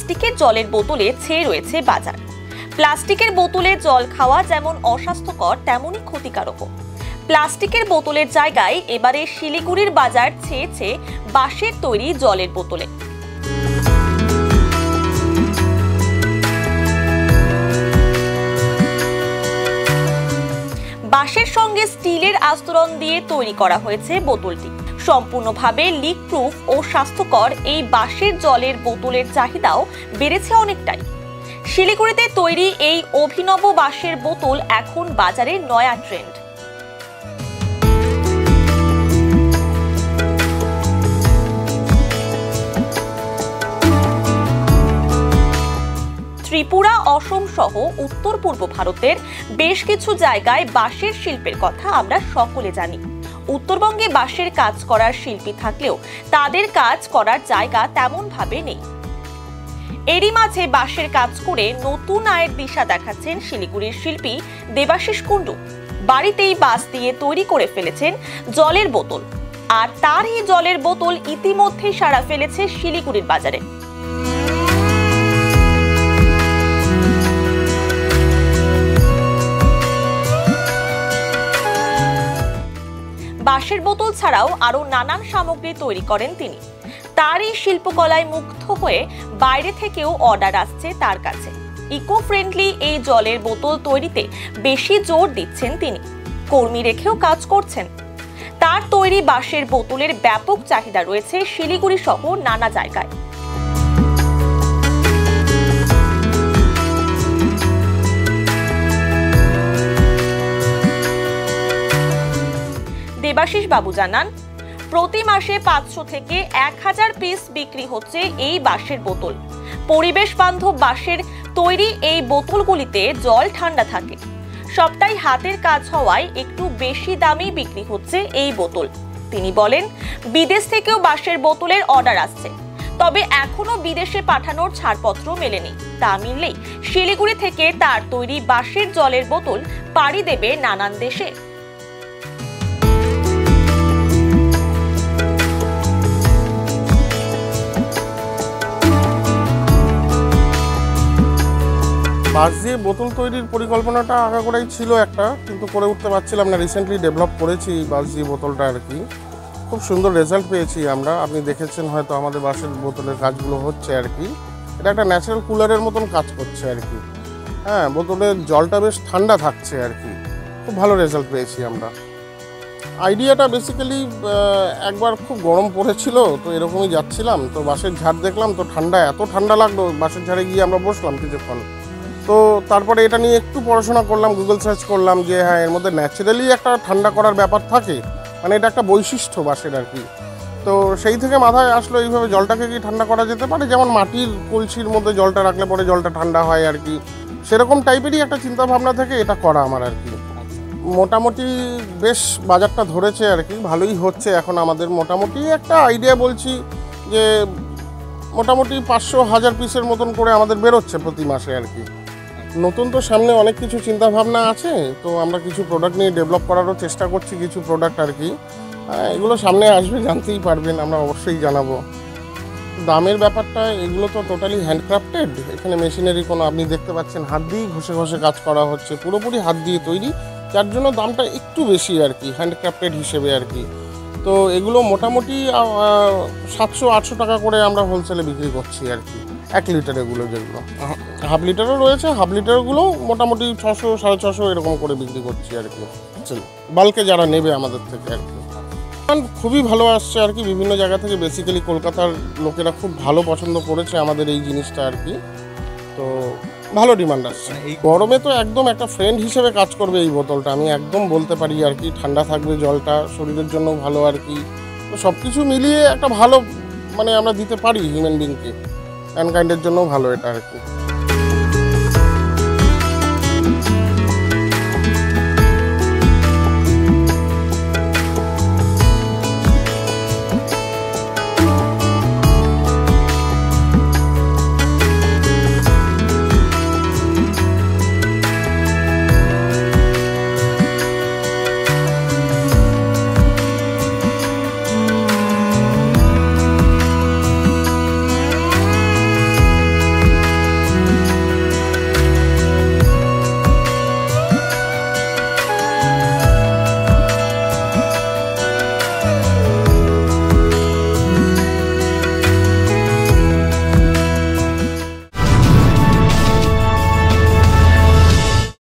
প্লাস্টিকের জলের বোতলে ছেয়ে রয়েছে বাজার। প্লাস্টিকের বোতলে জল খাওয়া যেমন অস্বাস্থ্যকর, তেমনই ক্ষতিকারকও। প্লাস্টিকের বোতলের জায়গায় এবারে শিলিগুড়ির বাজার ছেয়েছে বাঁশের তৈরি জলের বোতলে। বাঁশের সঙ্গে স্টিলের আস্তরণ দিয়ে তৈরি করা হয়েছে বোতলটি। সম্পূর্ণভাবে লিক প্রুফ ও স্বাস্থ্যকর এই বাঁশের জলের বোতলের চাহিদাও বেড়েছে অনেকটাই। শিলিগুড়িতে তৈরি এই অভিনব বাঁশের বোতল এখন বাজারে নয়া ট্রেন্ড ত্রিপুরা, অসম সহ উত্তর পূর্ব ভারতের বেশ কিছু জায়গায় বাঁশের শিল্পের কথা আমরা সকলে জানি। উত্তরবঙ্গে বাঁশের কাজ করার শিল্পী থাকলেও তাদের কাজ করার জায়গা তেমন ভাবে নেই। এরই মাঝে বাঁশের কাজ করে নতুন আয়ের দিশা দেখাচ্ছেন শিলিগুড়ির শিল্পী দেবাশিস কুণ্ডু। বাড়িতেই বাঁশ দিয়ে তৈরি করে ফেলেছেন জলের বোতল। আর তার এই জলের বোতল ইতিমধ্যেই সারা ফেলেছে শিলিগুড়ির বাজারে। বাঁশের বোতল ছাড়াও আরও নানান সামগ্রী তৈরি করেন তিনি। তার এই শিল্পকলায় মুগ্ধ হয়ে বাইরে থেকেও অর্ডার আসছে তার কাছে। ইকো ফ্রেন্ডলি এই জলের বোতল তৈরিতে বেশি জোর দিচ্ছেন তিনি। কর্মী রেখেও কাজ করছেন। তার তৈরি বাঁশের বোতলের ব্যাপক চাহিদা রয়েছে শিলিগুড়ি সহ নানা জায়গায়। দেবাশিস বাবু জানান, প্রতি মাসে পাঁচশো থেকে এক হাজার পিস বিক্রি হচ্ছে এই বাঁশের বোতল। পরিবেশ বান্ধব বাঁশের তৈরি এই বোতলগুলিতে জল ঠান্ডা থাকে। সবটাই হাতের কাজ হওয়ায় একটু বেশি দামে বিক্রি হচ্ছে এই বোতল। তিনি বলেন, বিদেশ থেকেও বাঁশের বোতলের অর্ডার আসছে। তবে এখনও বিদেশে পাঠানোর ছাড়পত্র মেলেনি। তা মিললেই শিলিগুড়ি থেকে তার তৈরি বাঁশের জলের বোতল পাড়ি দেবে নানান দেশে। বাঁশ দিয়ে বোতল তৈরির পরিকল্পনাটা আগাগোড়াই ছিল একটা, কিন্তু করে উঠতে পারছিলাম না। রিসেন্টলি ডেভেলপ করেছি বাঁশ দিয়ে বোতলটা আর কি। খুব সুন্দর রেজাল্ট পেয়েছি আমরা। আপনি দেখেছেন হয়তো আমাদের বাঁশের বোতলের কাজগুলো হচ্ছে আর কি। এটা একটা ন্যাচারাল কুলারের মতন কাজ করছে আর কি। হ্যাঁ বোতলের জলটা বেশ ঠান্ডা থাকছে আর কি। খুব ভালো রেজাল্ট পেয়েছি আমরা। আইডিয়াটা বেসিক্যালি একবার খুব গরম পড়েছিল, তো এরকমই যাচ্ছিলাম। তো বাসের ঝাড় দেখলাম, তো ঠান্ডা, এত ঠান্ডা লাগল। বাসের ঝাড়ে গিয়ে আমরা বসলাম কিছুক্ষণ। তারপরে এটা নিয়ে একটু পড়াশোনা করলাম গুগল সার্চ করলাম যে হ্যাঁ এর মধ্যে ন্যাচারালি একটা ঠান্ডা করার ব্যাপার থাকে। মানে এটা একটা বৈশিষ্ট্য বাসের আর কি। তো সেই থেকে মাথায় আসলো এইভাবে জলটাকে কি ঠান্ডা করা যেতে পারে? যেমন মাটির কলসির মধ্যে জলটা রাখলে পরে জলটা ঠান্ডা হয় আর কি। সেরকম টাইপেরই একটা চিন্তা ভাবনা থেকে এটা করা আমার আর কি। মোটামুটি বেশ বাজারটা ধরেছে আর কি, ভালোই হচ্ছে এখন আমাদের। মোটামুটি একটা আইডিয়া বলছি যে, মোটামুটি পাঁচশো, হাজার পিসের মতন করে আমাদের বেরোচ্ছে প্রতি মাসে আর কি। নতুন তো সামনে অনেক কিছু চিন্তা ভাবনা আছে, তো আমরা কিছু প্রোডাক্ট নিয়ে ডেভেলপ করারও চেষ্টা করছি, কিছু প্রোডাক্ট আর কি। এগুলো সামনে আসবে, জানতেই পারবেন, আমরা অবশ্যই জানাব। দামের ব্যাপারটা, এগুলো তো টোটালি হ্যান্ডক্রাফটেড এখানে মেশিনারি কোনো আপনি দেখতে পাচ্ছেন, হাত দিয়েই ঘষে ঘষে কাজ করা হচ্ছে, পুরোপুরি হাত দিয়ে তৈরি, যার জন্য দামটা একটু বেশি আর কি হ্যান্ডক্রাফটেড হিসেবে আর কি। তো এগুলো মোটামুটি সাতশো আটশো টাকা করে আমরা হোলসেলে বিক্রি করছি আর কি। এক লিটার এগুলো যেগুলো। হাফ লিটারও রয়েছে হাফ লিটারগুলো মোটামুটি ছশো সাড়ে ছশো এরকম করে বিক্রি করছি আর কি। বাল্কে যারা নেবে আমাদের থেকে আর কি। খুবই ভালো আসছে আর কি বিভিন্ন জায়গা থেকে বেসিক্যালি কলকাতার লোকেরা খুব ভালো পছন্দ করেছে আমাদের এই জিনিসটা আর কি। তো ভালো ডিমান্ড আসছে। মানে এই গরমে তো একদম একটা ফ্রেন্ড হিসেবে কাজ করবে এই বোতলটা আমি একদম বলতে পারি আর কি ঠান্ডা থাকবে জলটা শরীরের জন্য ভালো আর কি। তো সব কিছু মিলিয়ে একটা ভালো মানে আমরা দিতে পারি হিউম্যান বিংকে ম্যানকাইন্ডের জন্য ভালো এটা আর কি।